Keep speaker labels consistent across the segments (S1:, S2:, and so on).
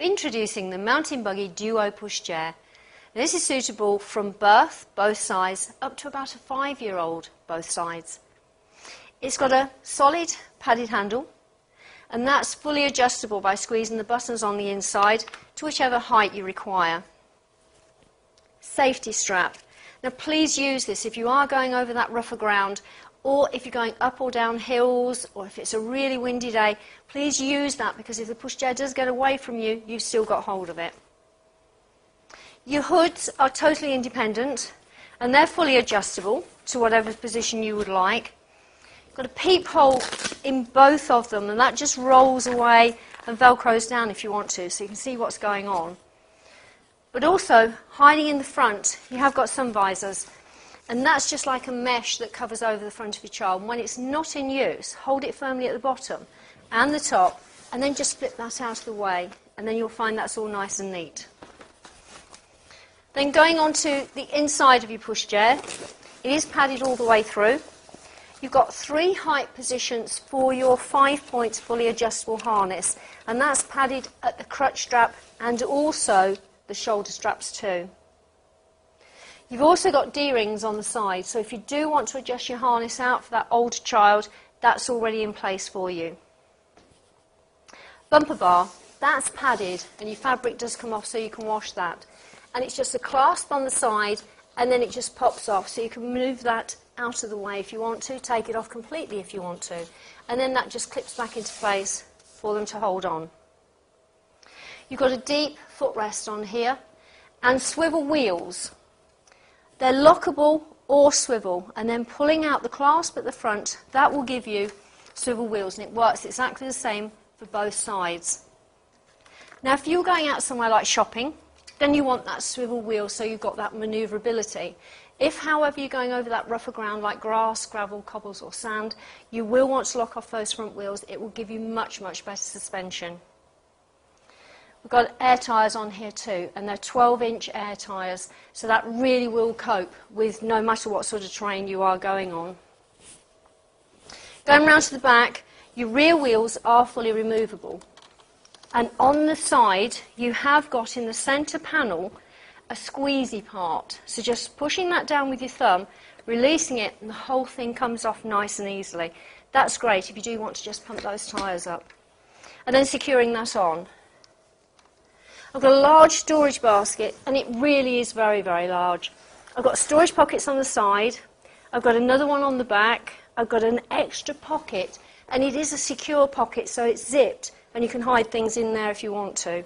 S1: introducing the Mountain Buggy Duo Pushchair. This is suitable from birth, both sides, up to about a five-year-old, both sides. It's got a solid padded handle, and that's fully adjustable by squeezing the buttons on the inside to whichever height you require. Safety strap. Now please use this if you are going over that rougher ground or if you're going up or down hills, or if it's a really windy day, please use that because if the pushchair does get away from you, you've still got hold of it. Your hoods are totally independent and they're fully adjustable to whatever position you would like. You've got a peephole in both of them and that just rolls away and velcros down if you want to so you can see what's going on. But also, hiding in the front, you have got sun visors and that's just like a mesh that covers over the front of your child. And when it's not in use, hold it firmly at the bottom and the top, and then just flip that out of the way, and then you'll find that's all nice and neat. Then going on to the inside of your pushchair, it is padded all the way through. You've got three height positions for your five points fully adjustable harness, and that's padded at the crutch strap and also the shoulder straps too. You've also got D-rings on the side, so if you do want to adjust your harness out for that older child, that's already in place for you. Bumper bar, that's padded, and your fabric does come off so you can wash that. And it's just a clasp on the side, and then it just pops off, so you can move that out of the way if you want to, take it off completely if you want to. And then that just clips back into place for them to hold on. You've got a deep footrest on here, and swivel wheels. They're lockable or swivel, and then pulling out the clasp at the front, that will give you swivel wheels, and it works exactly the same for both sides. Now, if you're going out somewhere like shopping, then you want that swivel wheel so you've got that manoeuvrability. If, however, you're going over that rougher ground like grass, gravel, cobbles, or sand, you will want to lock off those front wheels. It will give you much, much better suspension. We've got air tyres on here too, and they're 12 inch air tyres, so that really will cope with no matter what sort of terrain you are going on. Going round to the back, your rear wheels are fully removable. And on the side, you have got in the centre panel a squeezy part. So just pushing that down with your thumb, releasing it, and the whole thing comes off nice and easily. That's great if you do want to just pump those tyres up. And then securing that on. I've got a large storage basket, and it really is very, very large. I've got storage pockets on the side. I've got another one on the back. I've got an extra pocket, and it is a secure pocket, so it's zipped, and you can hide things in there if you want to.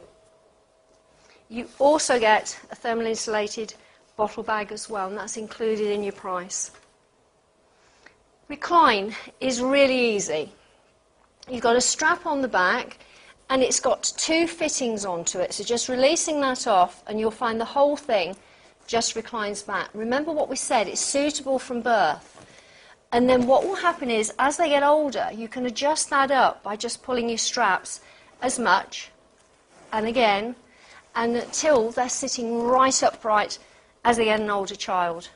S1: You also get a thermal insulated bottle bag as well, and that's included in your price. Recline is really easy. You've got a strap on the back and it's got two fittings onto it. So just releasing that off, and you'll find the whole thing just reclines back. Remember what we said, it's suitable from birth. And then what will happen is, as they get older, you can adjust that up by just pulling your straps as much and again, and until they're sitting right upright as they get an older child.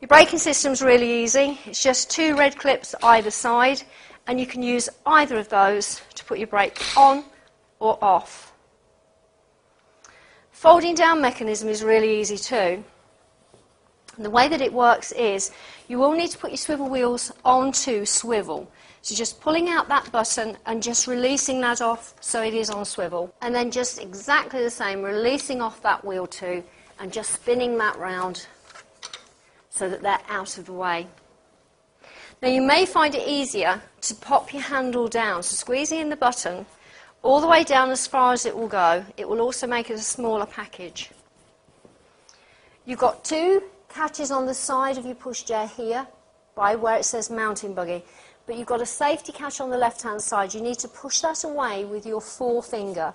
S1: Your braking system's really easy. It's just two red clips either side and you can use either of those to put your brake on or off. Folding down mechanism is really easy too. And the way that it works is you will need to put your swivel wheels onto swivel. So just pulling out that button and just releasing that off so it is on swivel. And then just exactly the same, releasing off that wheel too and just spinning that round so that they're out of the way. Now you may find it easier to pop your handle down, so squeezing in the button all the way down as far as it will go. It will also make it a smaller package. You've got two catches on the side of your pushchair here by where it says mountain buggy, but you've got a safety catch on the left hand side. You need to push that away with your forefinger,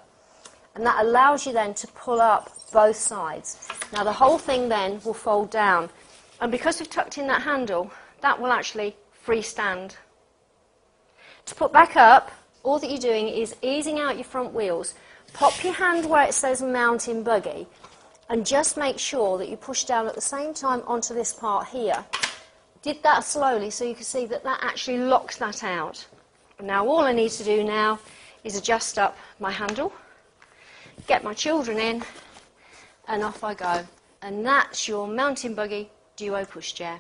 S1: and that allows you then to pull up both sides. Now the whole thing then will fold down, and because we've tucked in that handle, that will actually freestand. To put back up, all that you're doing is easing out your front wheels. Pop your hand where it says mountain buggy and just make sure that you push down at the same time onto this part here. Did that slowly so you can see that that actually locks that out. Now all I need to do now is adjust up my handle get my children in, and off I go. And that's your mountain buggy duo pushchair.